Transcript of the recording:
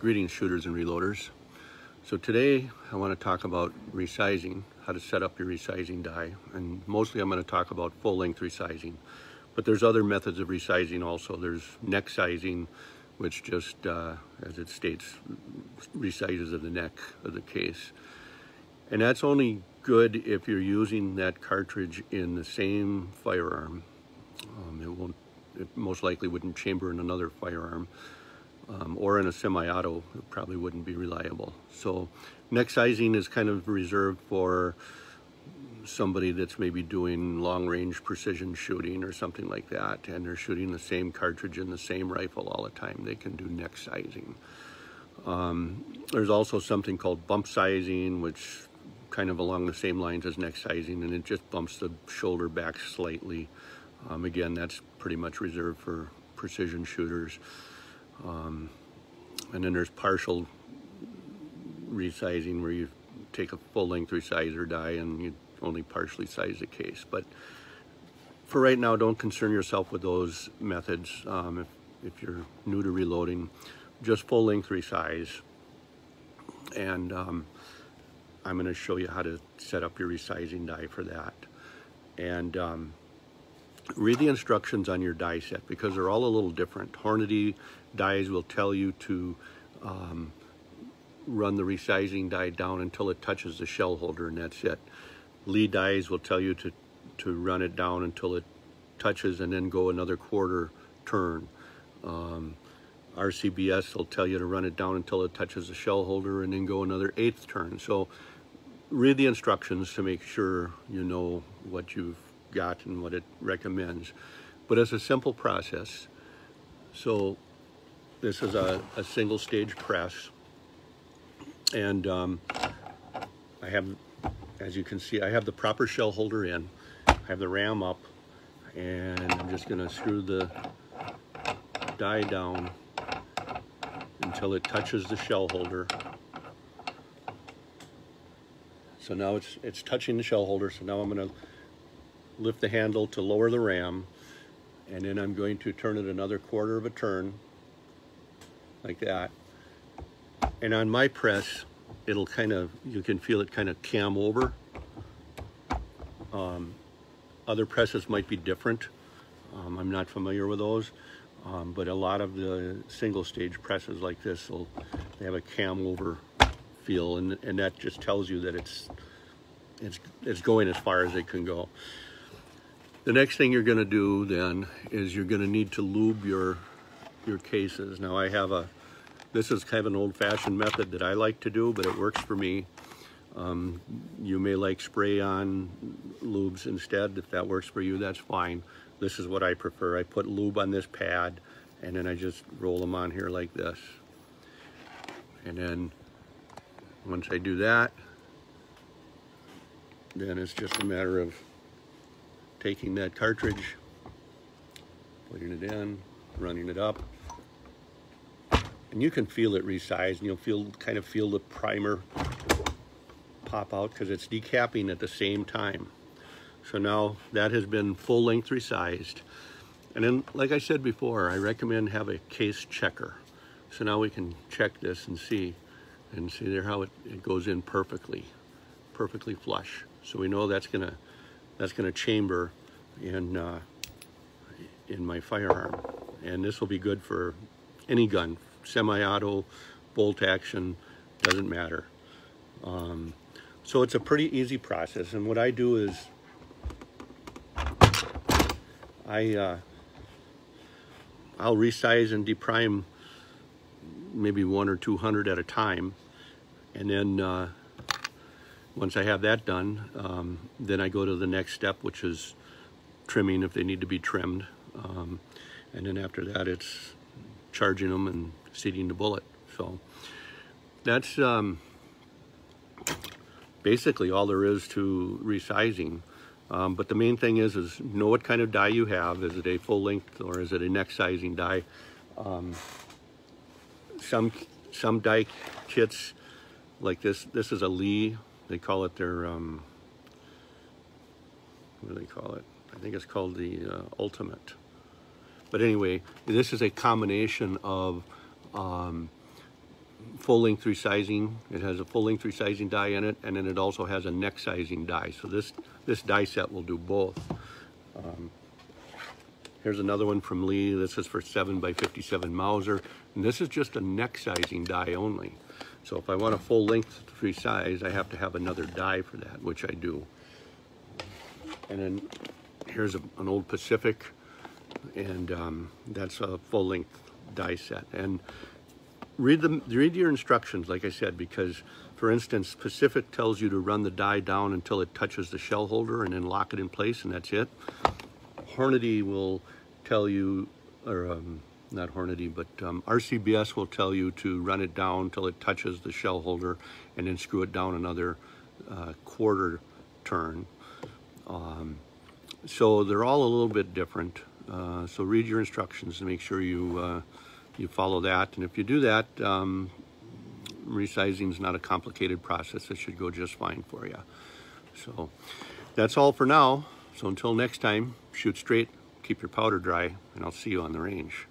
Greetings shooters and reloaders. So today I want to talk about resizing, how to set up your resizing die. And mostly I'm going to talk about full length resizing. But there's other methods of resizing also. There's neck sizing, which just, uh, as it states, resizes of the neck of the case. And that's only good if you're using that cartridge in the same firearm. Um, it won't, it most likely wouldn't chamber in another firearm um, or in a semi-auto, it probably wouldn't be reliable. So neck sizing is kind of reserved for somebody that's maybe doing long range precision shooting or something like that and they're shooting the same cartridge in the same rifle all the time they can do neck sizing. Um, there's also something called bump sizing which kind of along the same lines as neck sizing and it just bumps the shoulder back slightly. Um, again that's pretty much reserved for precision shooters um, and then there's partial resizing where you take a full length resizer die and you only partially size the case. But for right now, don't concern yourself with those methods. Um, if, if you're new to reloading, just full length resize. And um, I'm going to show you how to set up your resizing die for that. And um, read the instructions on your die set because they're all a little different. Hornady dies will tell you to um, run the resizing die down until it touches the shell holder and that's it. Lee dies will tell you to, to run it down until it touches and then go another quarter turn. Um, RCBS will tell you to run it down until it touches the shell holder and then go another eighth turn. So read the instructions to make sure you know what you've got and what it recommends. But it's a simple process. So this is a, a single stage press. And um, I have, as you can see, I have the proper shell holder in. I have the ram up and I'm just gonna screw the die down until it touches the shell holder. So now it's, it's touching the shell holder. So now I'm gonna lift the handle to lower the ram and then I'm going to turn it another quarter of a turn like that. And on my press it'll kind of you can feel it kind of cam over. Um, other presses might be different. Um, I'm not familiar with those um, but a lot of the single stage presses like this will they have a cam over feel and, and that just tells you that it's it's it's going as far as it can go the next thing you're going to do then is you're going to need to lube your your cases. Now I have a, this is kind of an old-fashioned method that I like to do, but it works for me. Um, you may like spray-on lubes instead. If that works for you, that's fine. This is what I prefer. I put lube on this pad, and then I just roll them on here like this. And then once I do that, then it's just a matter of taking that cartridge, putting it in, running it up, and you can feel it resize and you'll feel kind of feel the primer pop out because it's decapping at the same time. So now that has been full length resized. And then, like I said before, I recommend have a case checker. So now we can check this and see, and see there how it, it goes in perfectly, perfectly flush. So we know that's gonna that's going to chamber in, uh, in my firearm. And this will be good for any gun, semi-auto, bolt action, doesn't matter. Um, so it's a pretty easy process. And what I do is I, uh, I'll resize and deprime maybe one or 200 at a time. And then uh, once I have that done, um, then I go to the next step, which is trimming if they need to be trimmed. Um, and then after that, it's charging them and seating the bullet. So that's um, basically all there is to resizing. Um, but the main thing is, is know what kind of die you have. Is it a full length or is it a neck sizing die? Um, some some die kits like this, this is a Lee they call it their, um, what do they call it? I think it's called the uh, Ultimate. But anyway, this is a combination of um, full length resizing. It has a full length resizing die in it, and then it also has a neck sizing die. So this this die set will do both. Um, here's another one from Lee. This is for 7 by 57 Mauser, and this is just a neck sizing die only. So if I want a full length resize, I have to have another die for that, which I do. And then here's a, an old Pacific, and um, that's a full length die set. And read the read your instructions, like I said, because for instance, Pacific tells you to run the die down until it touches the shell holder and then lock it in place, and that's it. Hornady will tell you, or um, not Hornady, but um, RCBS will tell you to run it down until it touches the shell holder and then screw it down another uh, quarter turn. Um, so they're all a little bit different. Uh, so read your instructions and make sure you uh, you follow that. And if you do that, um, resizing is not a complicated process. It should go just fine for you. So that's all for now. So until next time, shoot straight, keep your powder dry, and I'll see you on the range.